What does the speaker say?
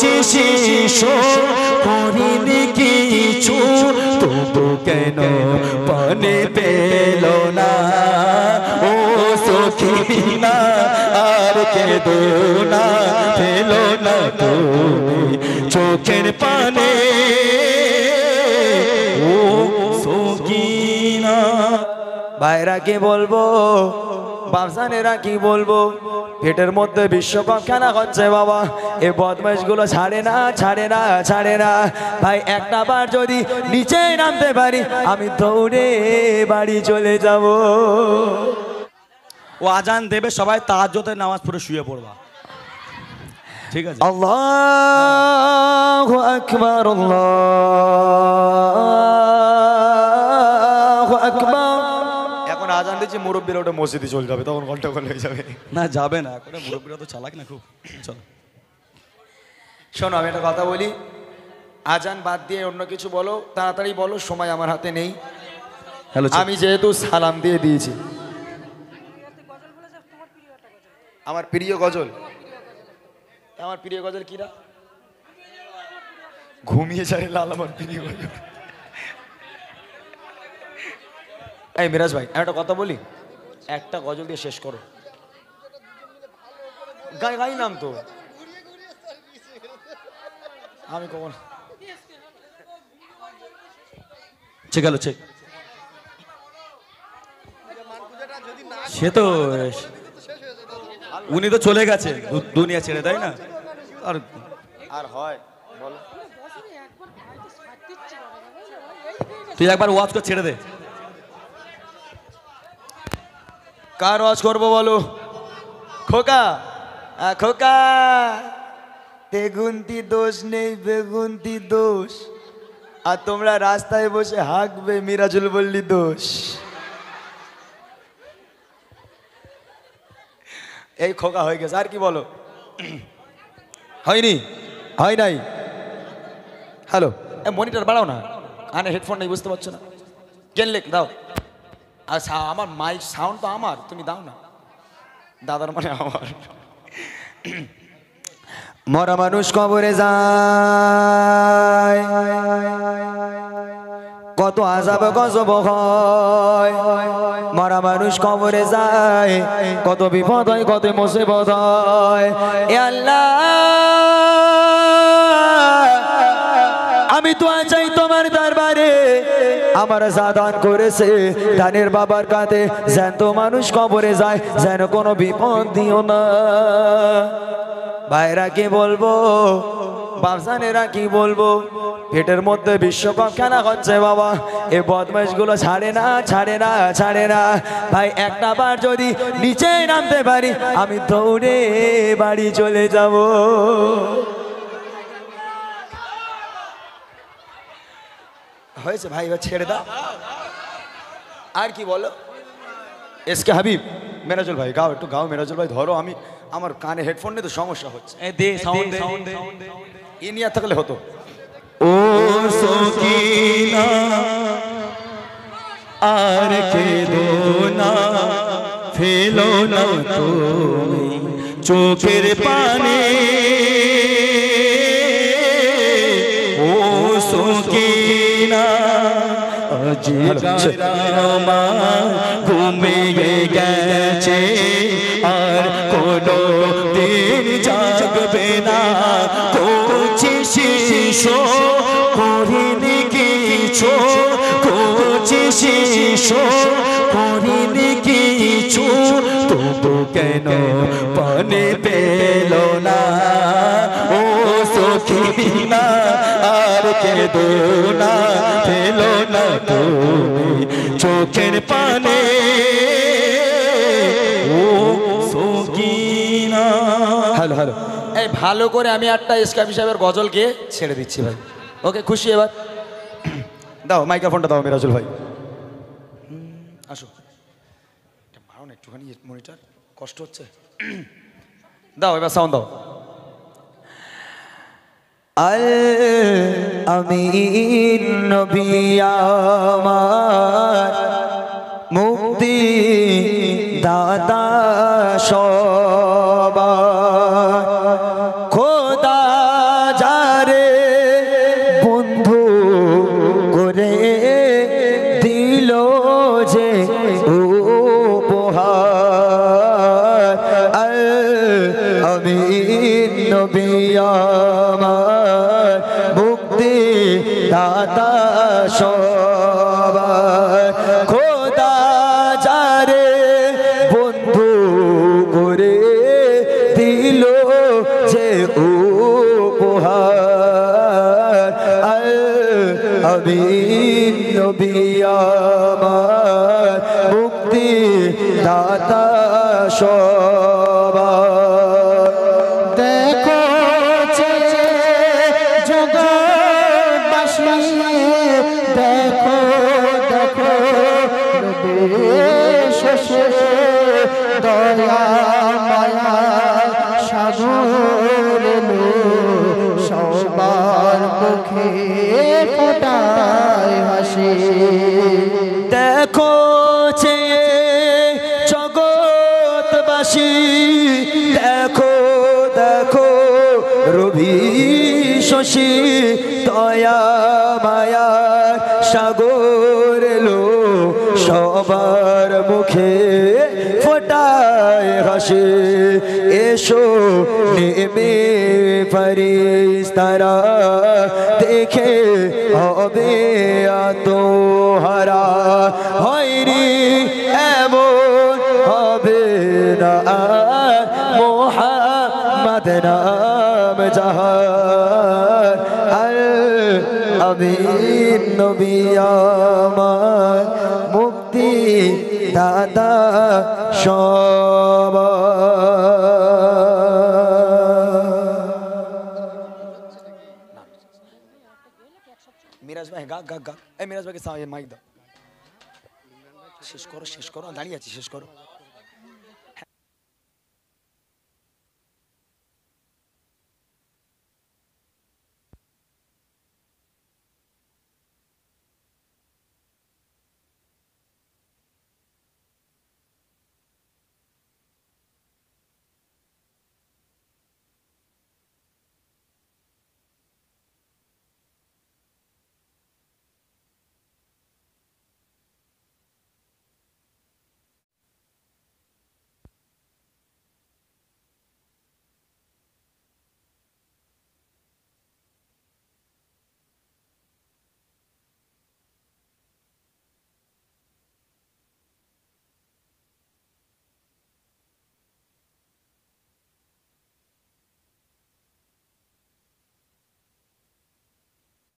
কচি শিশু, করিনি কিছু, তবু কেন পানে পেল না? ও সখিনা আর কেঁদো না, পেল না তুমি চোখের পানে। ভাইরা কি বলব? বাবসানেরা কি বলব? পেটের মধ্যে বিশ্বকাপ খেলা হচ্ছে বাবা। এ বদমাইশগুলো ছাড়ে না ছাড়ে না ছাড়ে না। ভাই একটা বার যদি নিচে নামতে পারি আমি দৌড়ে বাড়ি চলে যাব। ও আজান দেবে সবাই তাহাজ্জতের নামাজ পড়ে শুয়ে পড়বা। ঠিক আছে? আল্লাহু আকবার আল্লাহু। মুরব্বীরা ওটা মসজিদে চলে যাবে তখন গন্ডগোল হয়ে যাবে। না যাবে না এখন মুরব্বীরা তো চালাক না খুব। চলো। শোনো আমি একটা কথা বলি। আজান বাদ দিয়ে অন্য কিছু বলো তাড়াতাড়ি বলো সময় আমার হাতে নেই। হ্যালো আমি যেহেতু সালাম দিয়ে দিয়েছি। আমার প্রিয় গজল। আমার প্রিয় গজল কিরা ঘুমিয়ে যায় লাল আমার প্রিয় গজল। এই মিরাজ ভাই আমি একটা কথা বলি। একটা গজল দিয়ে শেষ করো। গাই গাই নাম তো। আমি কখন ঠিক গেল ঠিক। সে তো উনি তো চলে গেছে দুনিয়া ছেড়ে তাই না? আর আর হয় বলো। তুই একবার ওয়াচ করে ছেড়ে দে। কার ওয়াজ করব বলো? খোকা? খোকা! তেগুন্তি দোষ নেই বেগুন্তি দোষ। আর তোমরা রাস্তায় বসে হাঁকবে, মিরাজুল বললি দোষ। এই খোকা হয়ে গেছে, আর কি বলো? হয়নি? হয় নাই? হ্যালো মনিটর বাড়াও না। আনে হেডফোন নেই, বুঝতে পারছ না। কেন লেখ, দাও। আচ্ছা আমার মাইক সাউন্ড তো আমার, তুমি দাও না। দাদার মানে আমার। মরা মানুষ কবরে যায়, কত আজাব গজব হয়। মরা মানুষ কবরে যায়, কত বিপদ হয়, কত মুসিবত হয়। আল্লাহ! আমি তো চাই তোমার দরবারে। আমার সাধন করেছে ধানের বাবার কাতে জ্যান্ত মানুষ কবরে যায়, যেন কোনো বিপদ দিও না। ভাইরা কি বলব? বাবসানেরা কি বলব? পেটের মধ্যে বিশ্বকাপ খেলা হচ্ছে বাবা। এ বদমাইশগুলো ছাড়ে না ছাড়ে না ছাড়ে না। ভাই, একটা বার যদি নিচে নামতে পারি, আমি দৌড়ে বাড়ি চলে যাব। হয়েছে ভাই এবার ছেড়ে দাও। আর কি বলো? এসকে হাবিব মেরাজুল ভাই গাও একটু গাও মেরাজুল ভাই ধরো আমি আমার কানে হেডফোন নিয়ে তো সমস্যা হচ্ছে। এ দে সাউন্ড দে সাউন্ড দে। এ নিয়ে থাকলে হতো। ও সকিনা আর কেঁদো না ফেলো না তুমি চোখের পানে। ঘুমিয়ে গেছে। আর কোনো দিন জাগবে না। কচি শিশু, করিনি কিছু। কচি শিশু, করিনি কিছু। তবু কেন পানে পেল না? ও সখিনা আর কেঁদো না পেল না তুমি চোখের পানে। ও হ্যালো হ্যালো। এই ভালো করে আমি একটা এসকাবি সাহেবের গজল গিয়ে ছেড়ে দিচ্ছি ভাই। ওকে খুশি এবার? দাও মাইক্রোফোনটা দাও মিরাজুল ভাই। আসো। এটা বাড়াও না একটুখানি মনিটার কষ্ট হচ্ছে। দাও এবার সাউন্ড দাও। আমিন নবী আমার মুক্তি দাদা দাতা সবার খোদা যারে বন্ধু করে দিল যে উপহার। আমিন নবী আমার মুক্তি দাতা সবার জগৎবাসী দেখো দেখো শেষে দয়া মায়া সাগর সবার মুখে ফোটায় হাসি দেখো যে জগৎবাসী, দেখো দেখো রবি শশী, দয়া সাগর লো সবার মুখে ফোটায় হাসে। এসো নেমে ফরিস্তারা দেখে হবে তো হারা হয়নি এমন হবে না মোহাম্মদ নাম আল আমিন নবী আমার মুক্তি দাদা সবার মিরাজ ভাই, গা গা গা। এই মিরাজ ভাইকে মাইক দাও। শেষ করো শেষ করো। দাঁড়িয়ে আছি, শেষ করো।